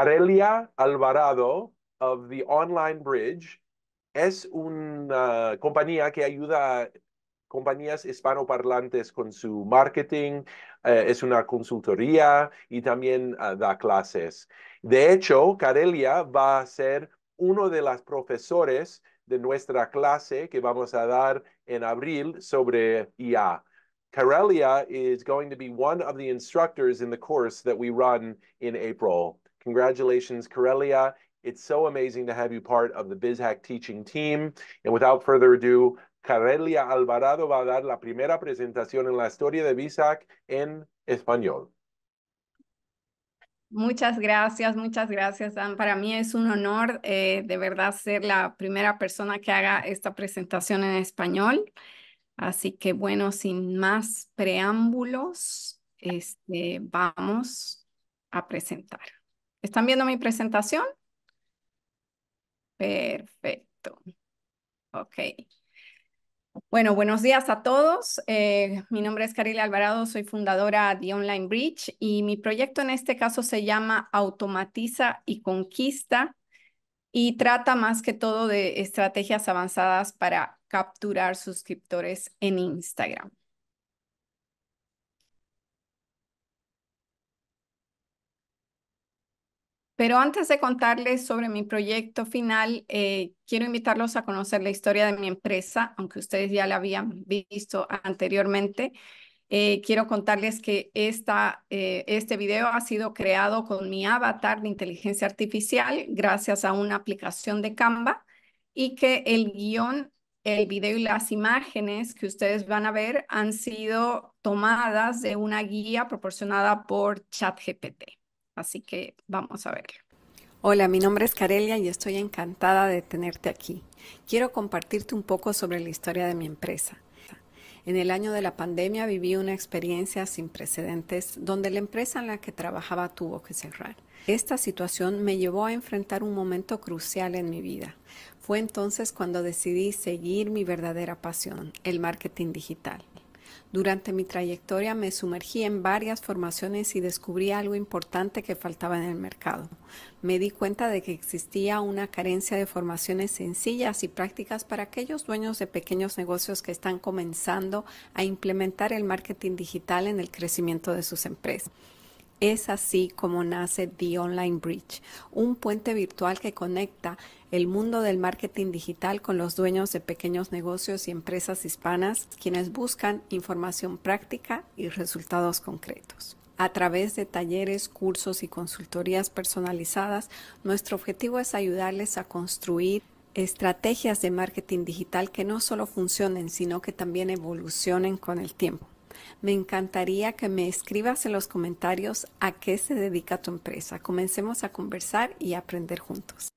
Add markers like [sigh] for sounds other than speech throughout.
Carelia Alvarado of the Online Bridge es una compañía que ayuda a compañías hispanoparlantes con su marketing, eh, es una consultoría y también ah, da clases. De hecho, Carelia va a ser uno de los profesores de nuestra clase que vamos a dar en abril sobre IA. Carelia is going to be one of the instructors in the course that we run in April. Congratulations, Carelia. It's so amazing to have you part of the BizHack teaching team. And without further ado, Carelia Alvarado va a dar la primera presentación en la historia de BizHack en español. Muchas gracias, muchas gracias, Dan. Para mí es un honor eh, de verdad ser la primera persona que haga esta presentación en español. Así que bueno, sin más preámbulos, este, vamos a presentar. ¿Están viendo mi presentación? Perfecto. Ok. Bueno, buenos días a todos. Eh, mi nombre es Carila Alvarado, soy fundadora de Online Bridge y mi proyecto en este caso se llama Automatiza y Conquista y trata más que todo de estrategias avanzadas para capturar suscriptores en Instagram. Pero antes de contarles sobre mi proyecto final, eh, quiero invitarlos a conocer la historia de mi empresa, aunque ustedes ya la habían visto anteriormente. Eh, quiero contarles que esta, eh, este video ha sido creado con mi avatar de inteligencia artificial gracias a una aplicación de Canva y que el guion, el video y las imágenes que ustedes van a ver han sido tomadas de una guía proporcionada por ChatGPT. Así que vamos a verlo. Hola, mi nombre es Carelia y estoy encantada de tenerte aquí. Quiero compartirte un poco sobre la historia de mi empresa. En el año de la pandemia viví una experiencia sin precedentes donde la empresa en la que trabajaba tuvo que cerrar. Esta situación me llevó a enfrentar un momento crucial en mi vida. Fue entonces cuando decidí seguir mi verdadera pasión, el marketing digital. Durante mi trayectoria me sumergí en varias formaciones y descubrí algo importante que faltaba en el mercado. Me di cuenta de que existía una carencia de formaciones sencillas y prácticas para aquellos dueños de pequeños negocios que están comenzando a implementar el marketing digital en el crecimiento de sus empresas. Es así como nace The Online Bridge, un puente virtual que conecta el mundo del marketing digital con los dueños de pequeños negocios y empresas hispanas, quienes buscan información práctica y resultados concretos. A través de talleres, cursos y consultorías personalizadas, nuestro objetivo es ayudarles a construir estrategias de marketing digital que no solo funcionen, sino que también evolucionen con el tiempo. Me encantaría que me escribas en los comentarios a qué se dedica tu empresa. Comencemos a conversar y aprender juntos.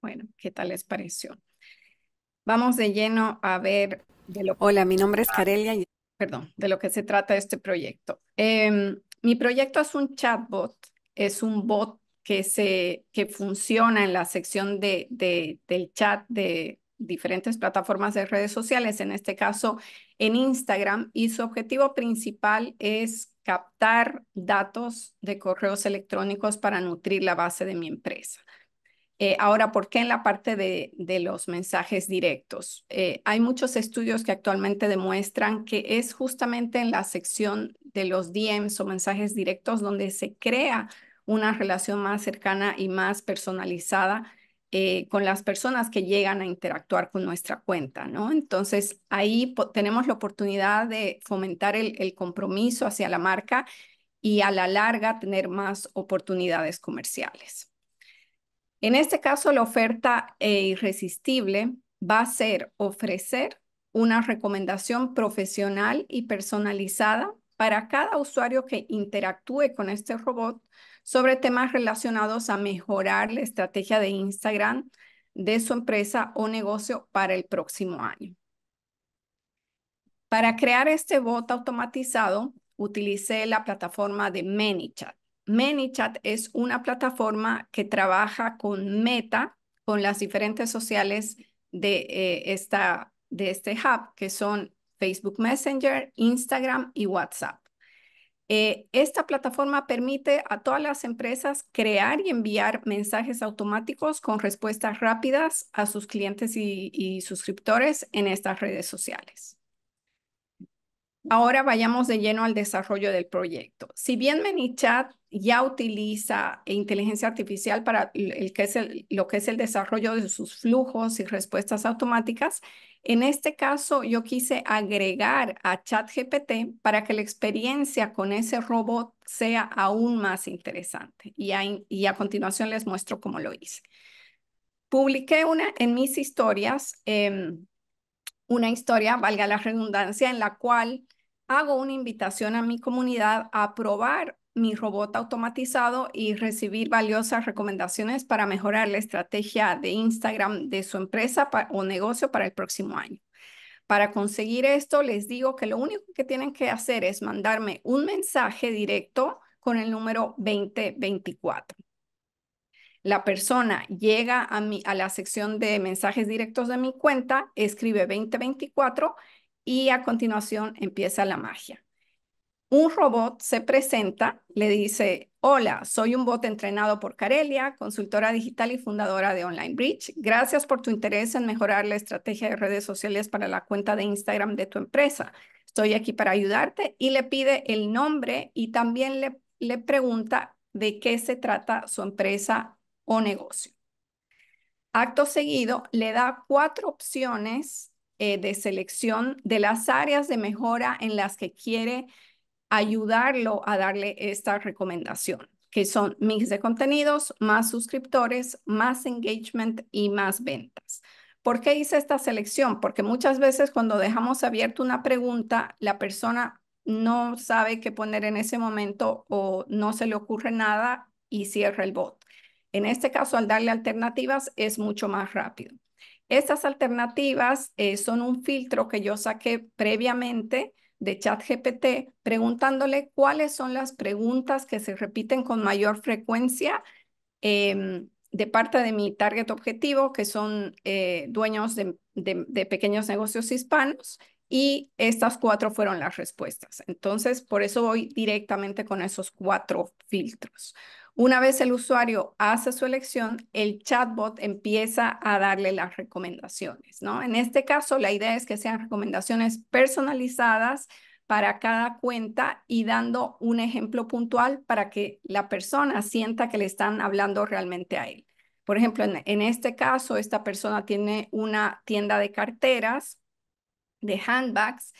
Bueno, ¿qué tal les pareció? Vamos de lleno a ver de lo Hola, mi nombre es Carelia. Y... Perdón, de lo que se trata este proyecto. Em, mi proyecto es un chatbot, es un bot que, se, que funciona en la sección de, de, del chat de diferentes plataformas de redes sociales, en este caso en Instagram, y su objetivo principal es captar datos de correos electrónicos para nutrir la base de mi empresa. Eh, ahora, ¿por qué en la parte de, los mensajes directos? Eh, hay muchos estudios que actualmente demuestran que es justamente en la sección de los DMs o mensajes directos donde se crea una relación más cercana y más personalizada eh, con las personas que llegan a interactuar con nuestra cuenta, ¿no? Entonces, ahí tenemos la oportunidad de fomentar el, compromiso hacia la marca y a la larga tener más oportunidades comerciales. En este caso, la oferta eh, irresistible va a ser ofrecer una recomendación profesional y personalizada para cada usuario que interactúe con este robot sobre temas relacionados a mejorar la estrategia de Instagram de su empresa o negocio para el próximo año. Para crear este bot automatizado, utilicé la plataforma de ManyChat. ManyChat es una plataforma que trabaja con Meta, con las diferentes sociales de, eh, esta, de este hub, que son Facebook Messenger, Instagram y WhatsApp. Eh, esta plataforma permite a todas las empresas crear y enviar mensajes automáticos con respuestas rápidas a sus clientes y suscriptores en estas redes sociales. Ahora vayamos de lleno al desarrollo del proyecto. Si bien ManyChat ya utiliza inteligencia artificial para el que es lo que es el desarrollo de sus flujos y respuestas automáticas, en este caso yo quise agregar a ChatGPT para que la experiencia con ese robot sea aún más interesante. Y a, continuación les muestro cómo lo hice. Publiqué una en mis historias. Em, una historia, valga la redundancia, en la cual hago una invitación a mi comunidad a probar mi robot automatizado y recibir valiosas recomendaciones para mejorar la estrategia de Instagram de su empresa o negocio para el próximo año. Para conseguir esto, les digo que lo único que tienen que hacer es mandarme un mensaje directo con el número 2024. La persona llega a, mi, a la sección de mensajes directos de mi cuenta, escribe 2024 y a continuación empieza la magia. Un robot se presenta, le dice, hola, soy un bot entrenado por Carelia, consultora digital y fundadora de Online Bridge. Gracias por tu interés en mejorar la estrategia de redes sociales para la cuenta de Instagram de tu empresa. Estoy aquí para ayudarte y le pide el nombre y también le, le pregunta de qué se trata su empresa o negocio. Acto seguido, le da cuatro opciones eh, de selección de las áreas de mejora en las que quiere ayudarlo a darle esta recomendación, que son mix de contenidos, más suscriptores, más engagement y más ventas. ¿Por qué hice esta selección? Porque muchas veces cuando dejamos abierta una pregunta, la persona no sabe qué poner en ese momento o no se le ocurre nada y cierra el bot. En este caso, al darle alternativas, es mucho más rápido. Estas alternativas eh, son un filtro que yo saqué previamente de ChatGPT preguntándole cuáles son las preguntas que se repiten con mayor frecuencia em, de parte de mi target objetivo, que son eh, dueños de, de, pequeños negocios hispanos, y estas cuatro fueron las respuestas. Entonces, por eso voy directamente con esos cuatro filtros. Una vez el usuario hace su elección, el chatbot empieza a darle las recomendaciones, ¿no? En este caso, la idea es que sean recomendaciones personalizadas para cada cuenta y dando un ejemplo puntual para que la persona sienta que le están hablando realmente a él. Por ejemplo, en, en este caso, esta persona tiene una tienda de carteras, de handbags,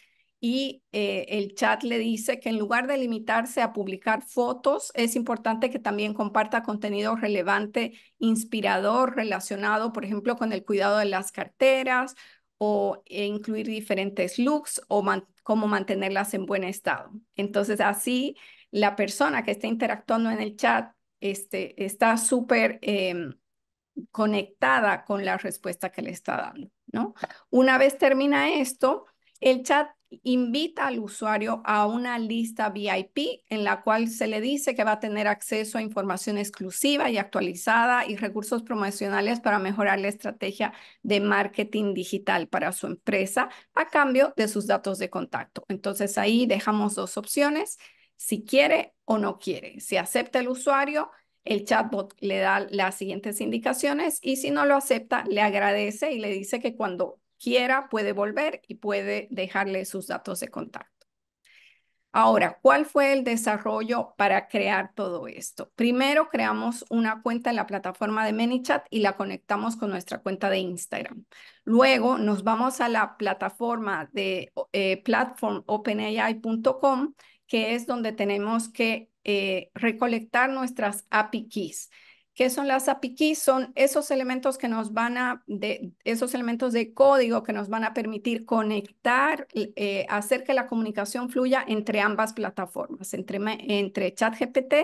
y eh, el chat le dice que en lugar de limitarse a publicar fotos, es importante que también comparta contenido relevante, inspirador, relacionado, por ejemplo, con el cuidado de las carteras o e incluir diferentes looks o cómo mantenerlas en buen estado. Entonces, así la persona que está interactuando en el chat este, está súper em, conectada con la respuesta que le está dando, ¿no? Una vez termina esto, el chat invita al usuario a una lista VIP en la cual se le dice que va a tener acceso a información exclusiva y actualizada y recursos promocionales para mejorar la estrategia de marketing digital para su empresa a cambio de sus datos de contacto. Entonces ahí dejamos dos opciones, si quiere o no quiere. Si acepta el usuario, el chatbot le da las siguientes indicaciones y si no lo acepta, le agradece y le dice que cuando quiera puede volver y puede dejarle sus datos de contacto. Ahora, ¿cuál fue el desarrollo para crear todo esto? Primero creamos una cuenta en la plataforma de ManyChat y la conectamos con nuestra cuenta de Instagram. Luego nos vamos a la plataforma de eh, platformopenai.com, que es donde tenemos que eh, recolectar nuestras API keys. ¿Qué son las API keys? Son esos elementos que nos van a, de, esos elementos de código que nos van a permitir conectar, eh, hacer que la comunicación fluya entre ambas plataformas, entre, entre ChatGPT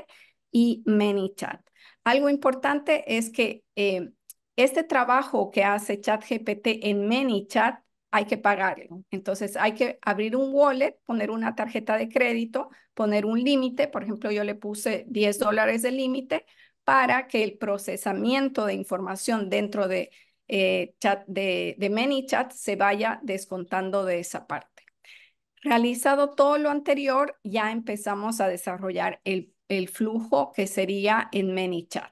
y ManyChat. Algo importante es que eh, este trabajo que hace ChatGPT en ManyChat hay que pagarlo. Entonces hay que abrir un wallet, poner una tarjeta de crédito, poner un límite. Por ejemplo, yo le puse 10 dólares de límite para que el procesamiento de información dentro de, eh, chat, de, ManyChat se vaya descontando de esa parte. Realizado todo lo anterior, ya empezamos a desarrollar el, flujo que sería en ManyChat.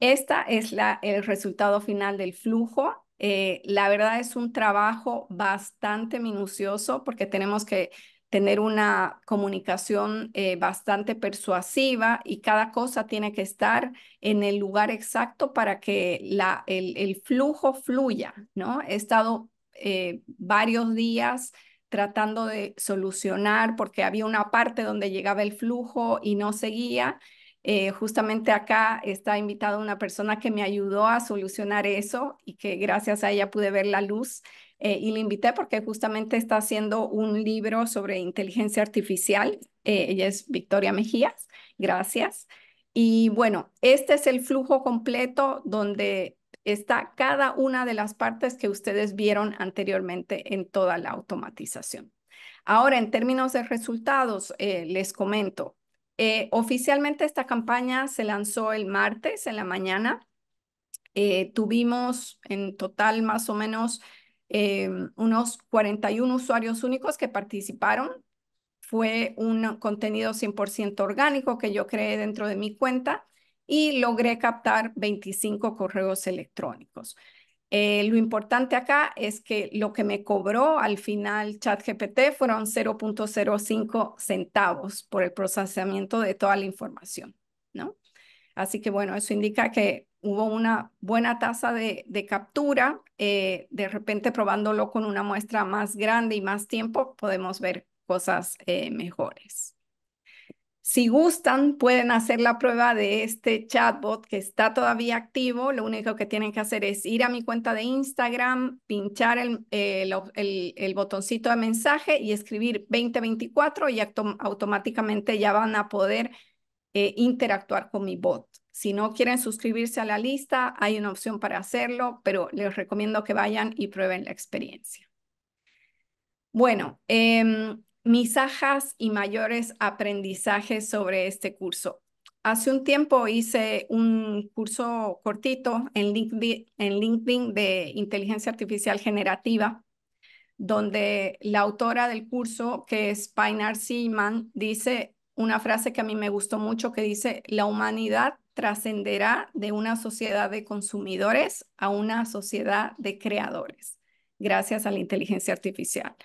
Esta es el resultado final del flujo. Eh, la verdad es un trabajo bastante minucioso porque tenemos que tener una comunicación eh, bastante persuasiva y cada cosa tiene que estar en el lugar exacto para que la, el, el flujo fluya, ¿no? He estado eh, varios días tratando de solucionar porque había una parte donde llegaba el flujo y no seguía. Eh, justamente acá está invitada una persona que me ayudó a solucionar eso y que gracias a ella pude ver la luz eh, y le invité porque justamente está haciendo un libro sobre inteligencia artificial. Eh, ella es Victoria Mejías, gracias. Y bueno, este es el flujo completo donde está cada una de las partes que ustedes vieron anteriormente en toda la automatización. Ahora, en términos de resultados, les comento, oficialmente esta campaña se lanzó el martes en la mañana. tuvimos en total más o menos eh, unos 41 usuarios únicos que participaron. Fue un contenido 100% orgánico que yo creé dentro de mi cuenta y logré captar 25 correos electrónicos. Eh, lo importante acá es que lo que me cobró al final ChatGPT fueron 0.05 centavos por el procesamiento de toda la información, ¿no? Así que bueno, eso indica que hubo una buena tasa de, captura. Eh, de repente probándolo con una muestra más grande y más tiempo, podemos ver cosas eh, mejores. Si gustan, pueden hacer la prueba de este chatbot que está todavía activo. Lo único que tienen que hacer es ir a mi cuenta de Instagram, pinchar el, el, botoncito de mensaje y escribir 2024 y automáticamente ya van a poder eh, interactuar con mi bot. Si no quieren suscribirse a la lista, hay una opción para hacerlo, pero les recomiendo que vayan y prueben la experiencia. Bueno, em, mis ajas y mayores aprendizajes sobre este curso. Hace un tiempo hice un curso cortito en LinkedIn, de inteligencia artificial generativa, donde la autora del curso, que es Painar Seaman, dice una frase que a mí me gustó mucho que dice, la humanidad trascenderá de una sociedad de consumidores a una sociedad de creadores, gracias a la inteligencia artificial.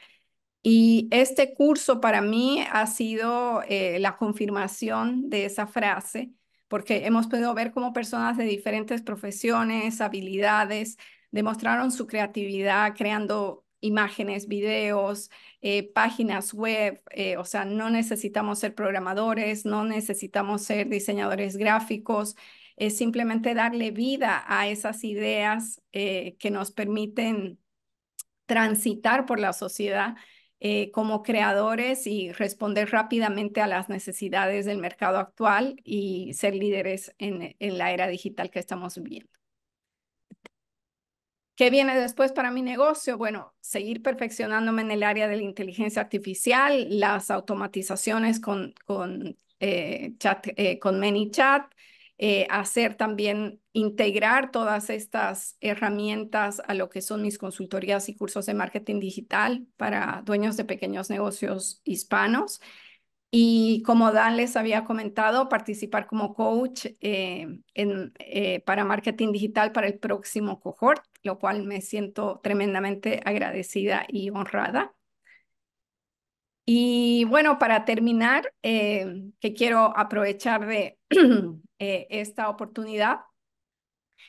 Y este curso para mí ha sido eh, la confirmación de esa frase, porque hemos podido ver cómo personas de diferentes profesiones, habilidades, demostraron su creatividad creando imágenes, videos, eh, páginas web, eh, o sea, no necesitamos ser programadores, no necesitamos ser diseñadores gráficos, es simplemente darle vida a esas ideas que nos permiten transitar por la sociedad como creadores y responder rápidamente a las necesidades del mercado actual y ser líderes en la era digital que estamos viviendo. ¿Qué viene después para mi negocio? Bueno, seguir perfeccionándome en el área de la inteligencia artificial, las automatizaciones con, con, eh, chat, eh, con ManyChat, eh, hacer también, integrar todas estas herramientas a lo que son mis consultorías y cursos de marketing digital para dueños de pequeños negocios hispanos. Y como Dan les había comentado, participar como coach eh, en, eh, para marketing digital para el próximo cohort, lo cual me siento tremendamente agradecida y honrada. Y bueno, para terminar, que quiero aprovechar de [clears throat] esta oportunidad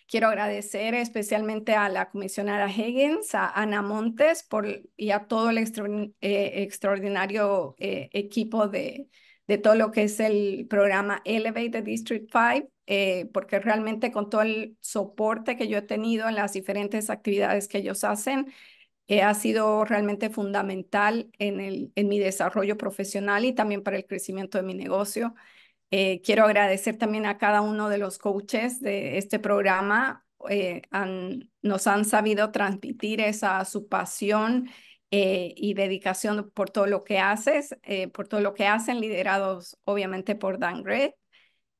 Quiero agradecer especialmente a la comisionada Higgins, a Ana Montes por, y a todo el eh, extraordinario eh, equipo de, de todo lo que es el programa Elevate District 5, eh, porque realmente con todo el soporte que yo he tenido en las diferentes actividades que ellos hacen, ha sido realmente fundamental en, el, en mi desarrollo profesional y también para el crecimiento de mi negocio. Eh, quiero agradecer también a cada uno de los coaches de este programa. Eh, nos han sabido transmitir esa su pasión eh, y dedicación por todo lo que haces, por todo lo que hacen, liderados obviamente por Dan Gray.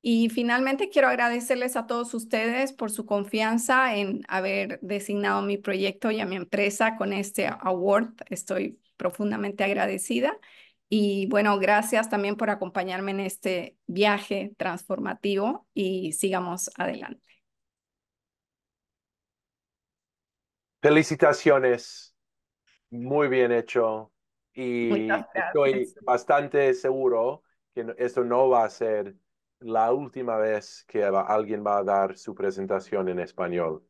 Y finalmente quiero agradecerles a todos ustedes por su confianza en haber designado mi proyecto y a mi empresa con este award. Estoy profundamente agradecida. Y bueno, gracias también por acompañarme en este viaje transformativo y sigamos adelante. Felicitaciones, muy bien hecho y estoy bastante seguro que esto no va a ser la última vez que alguien va a dar su presentación en español.